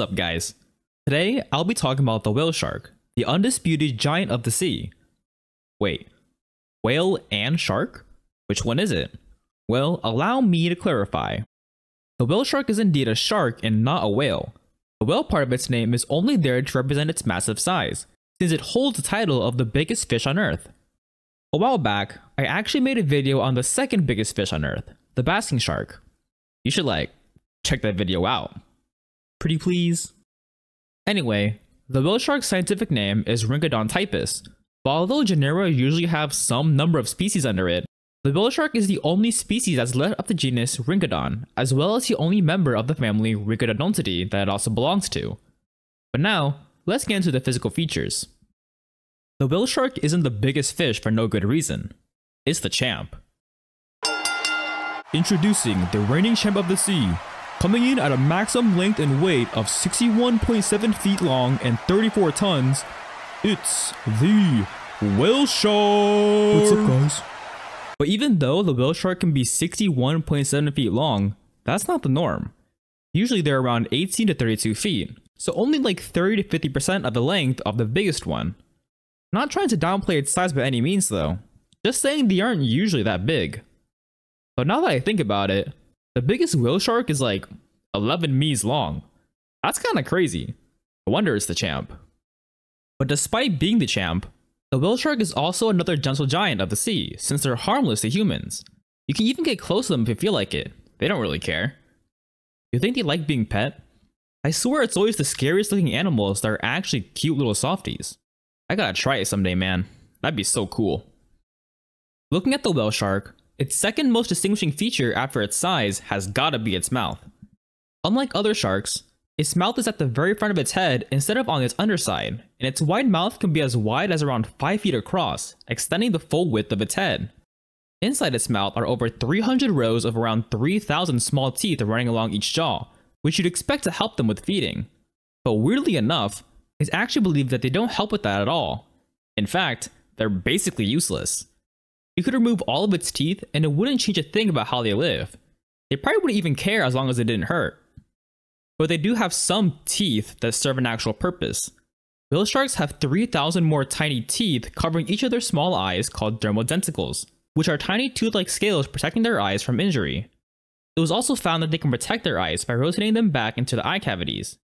What's up guys? Today I'll be talking about the whale shark, the undisputed giant of the sea. Wait, whale and shark? Which one is it? Well, allow me to clarify. The whale shark is indeed a shark and not a whale. The whale part of its name is only there to represent its massive size, since it holds the title of the biggest fish on earth. A while back, I actually made a video on the second biggest fish on earth, the basking shark. You should like, check that video out. Pretty please? Anyway, the whale shark's scientific name is Rhincodon typus, but although genera usually have some number of species under it, the whale shark is the only species that's left of the genus Ringodon, as well as the only member of the family Rhincodontidae that it also belongs to. But now, let's get into the physical features. The whale shark isn't the biggest fish for no good reason. It's the champ. Introducing the reigning champ of the sea, coming in at a maximum length and weight of 61.7 feet long and 34 tons, it's the whale shark. What's up, guys? But even though the whale shark can be 61.7 feet long, that's not the norm. Usually they're around 18 to 32 feet, so only like 30 to 50% of the length of the biggest one. Not trying to downplay its size by any means though, just saying they aren't usually that big. But now that I think about it, the biggest whale shark is like 11 ms long. That's kinda crazy. No wonder it's the champ. But despite being the champ, the whale shark is also another gentle giant of the sea, since they're harmless to humans. You can even get close to them if you feel like it. They don't really care. You think they like being pet? I swear it's always the scariest looking animals that are actually cute little softies. I gotta try it someday, man. That'd be so cool. Looking at the whale shark, its second most distinguishing feature after its size has gotta be its mouth. Unlike other sharks, its mouth is at the very front of its head instead of on its underside, and its wide mouth can be as wide as around 5 feet across, extending the full width of its head. Inside its mouth are over 300 rows of around 3,000 small teeth running along each jaw, which you'd expect to help them with feeding. But weirdly enough, it's actually believed that they don't help with that at all. In fact, they're basically useless. You could remove all of its teeth and it wouldn't change a thing about how they live. They probably wouldn't even care as long as it didn't hurt. But they do have some teeth that serve an actual purpose. Whale sharks have 3,000 more tiny teeth covering each of their small eyes called dermal denticles, which are tiny tooth-like scales protecting their eyes from injury. It was also found that they can protect their eyes by rotating them back into the eye cavities.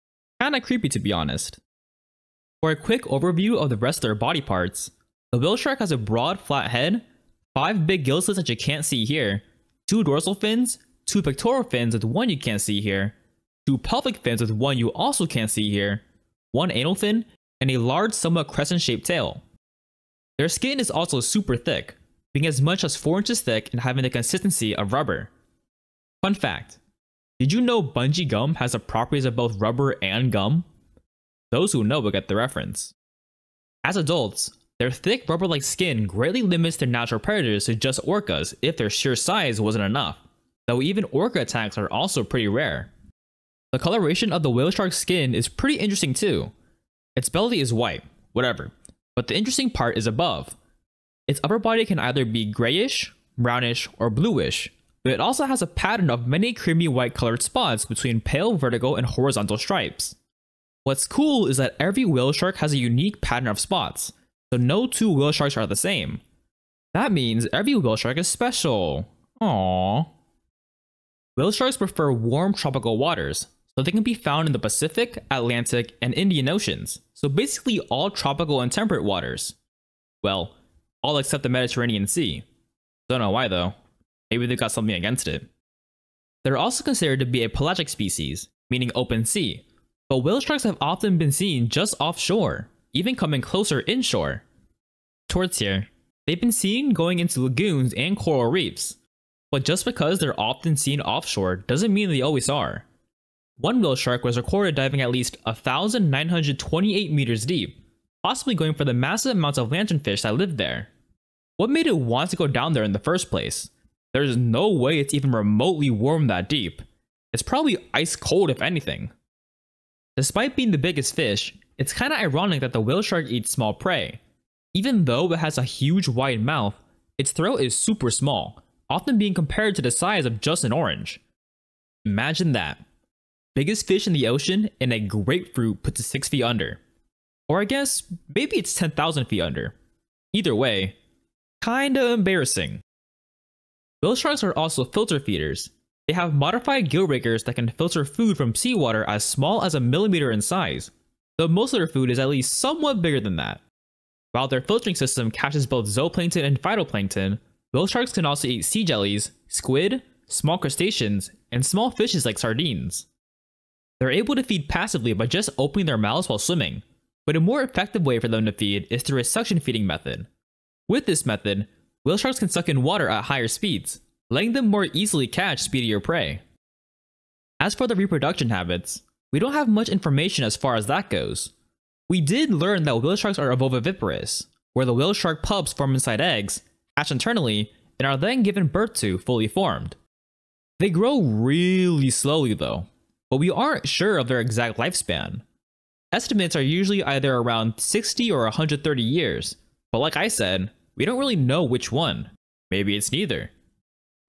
Kinda creepy to be honest. For a quick overview of the rest of their body parts, the whale shark has a broad, flat head, five big gill slits that you can't see here, two dorsal fins, two pectoral fins with one you can't see here, two pelvic fins with one you also can't see here, one anal fin, and a large, somewhat crescent-shaped tail. Their skin is also super thick, being as much as 4 inches thick and having the consistency of rubber. Fun fact, did you know bungee gum has the properties of both rubber and gum? Those who know will get the reference. As adults, their thick rubber-like skin greatly limits their natural predators to just orcas if their sheer size wasn't enough, though even orca attacks are also pretty rare. The coloration of the whale shark's skin is pretty interesting too. Its belly is white, whatever, but the interesting part is above. Its upper body can either be grayish, brownish, or bluish, but it also has a pattern of many creamy white colored spots between pale vertical and horizontal stripes. What's cool is that every whale shark has a unique pattern of spots, so no two whale sharks are the same. That means every whale shark is special. Aww. Whale sharks prefer warm tropical waters, so they can be found in the Pacific, Atlantic, and Indian Oceans, so basically all tropical and temperate waters. Well, all except the Mediterranean Sea. Don't know why though. Maybe they've got something against it. They're also considered to be a pelagic species, meaning open sea, but whale sharks have often been seen just offshore, even coming closer inshore. Towards here, they've been seen going into lagoons and coral reefs, but just because they're often seen offshore doesn't mean they always are. One whale shark was recorded diving at least 1,928 meters deep, possibly going for the massive amounts of lanternfish that lived there. What made it want to go down there in the first place? There's no way it's even remotely warm that deep. It's probably ice cold if anything. Despite being the biggest fish, it's kinda ironic that the whale shark eats small prey. Even though it has a huge wide mouth, its throat is super small, often being compared to the size of just an orange. Imagine that. biggest fish in the ocean and a grapefruit put to 6 feet under. Or I guess maybe it's 10,000 feet under. Either way, kinda embarrassing. Whale sharks are also filter feeders. They have modified gill rakers that can filter food from seawater as small as a millimeter in size, though most of their food is at least somewhat bigger than that. While their filtering system catches both zooplankton and phytoplankton, whale sharks can also eat sea jellies, squid, small crustaceans, and small fishes like sardines. They're able to feed passively by just opening their mouths while swimming, but a more effective way for them to feed is through a suction feeding method. With this method, whale sharks can suck in water at higher speeds, letting them more easily catch speedier prey. As for the reproduction habits, we don't have much information as far as that goes, we did learn that whale sharks are ovoviviparous, where the whale shark pups form inside eggs, hatch internally, and are then given birth to fully formed. They grow really slowly though, but we aren't sure of their exact lifespan. Estimates are usually either around 60 or 130 years, but like I said, we don't really know which one. Maybe it's neither.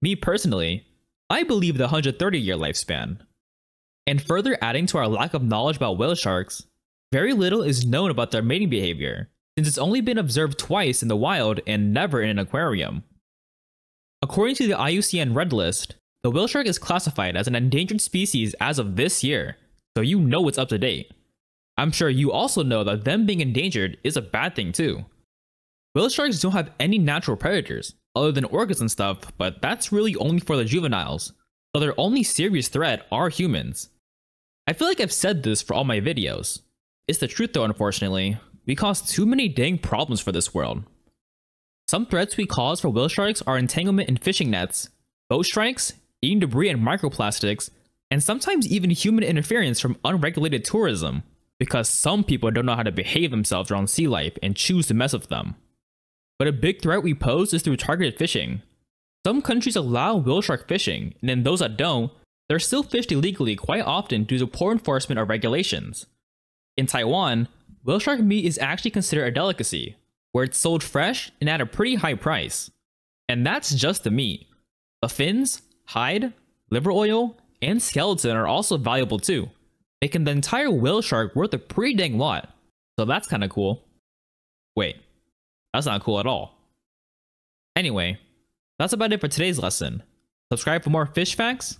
Me personally, I believe the 130 year lifespan. And further adding to our lack of knowledge about whale sharks, very little is known about their mating behavior, since it's only been observed twice in the wild and never in an aquarium. According to the IUCN Red List, the whale shark is classified as an endangered species as of this year, so you know it's up to date. I'm sure you also know that them being endangered is a bad thing too. Whale sharks don't have any natural predators, other than orcas and stuff, but that's really only for the juveniles, so their only serious threat are humans. I feel like I've said this for all my videos, it's the truth though, unfortunately. We cause too many dang problems for this world. Some threats we cause for whale sharks are entanglement in fishing nets, boat strikes, eating debris and microplastics, and sometimes even human interference from unregulated tourism, because some people don't know how to behave themselves around sea life and choose to mess with them. But a big threat we pose is through targeted fishing. Some countries allow whale shark fishing, and then those that don't, they're still fished illegally quite often due to poor enforcement of regulations. In Taiwan, whale shark meat is actually considered a delicacy, where it's sold fresh and at a pretty high price. And that's just the meat. The fins, hide, liver oil, and skeleton are also valuable too, making the entire whale shark worth a pretty dang lot. So that's kinda cool. Wait, that's not cool at all. Anyway, that's about it for today's lesson. Subscribe for more fish facts,